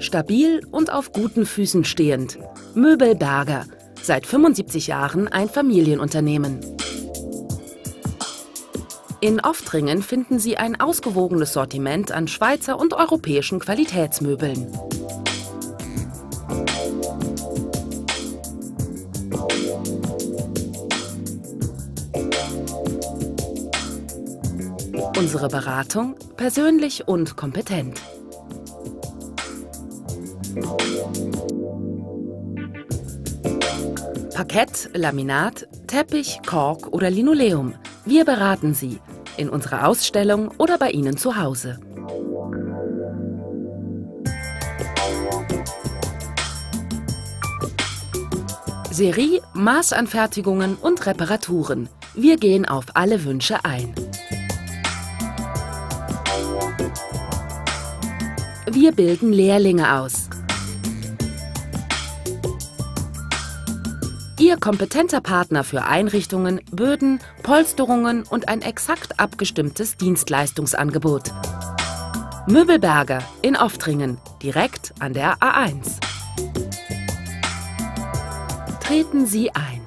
Stabil und auf guten Füßen stehend. Möbelberger. Seit 75 Jahren ein Familienunternehmen. In Oftringen finden Sie ein ausgewogenes Sortiment an Schweizer und europäischen Qualitätsmöbeln. Unsere Beratung persönlich und kompetent. Parkett, Laminat, Teppich, Kork oder Linoleum. Wir beraten Sie in unserer Ausstellung oder bei Ihnen zu Hause. Serie, Maßanfertigungen und Reparaturen. Wir gehen auf alle Wünsche ein. Wir bilden Lehrlinge aus. Ihr kompetenter Partner für Einrichtungen, Böden, Polsterungen und ein exakt abgestimmtes Dienstleistungsangebot. Möbelberger in Oftringen, direkt an der A1. Treten Sie ein.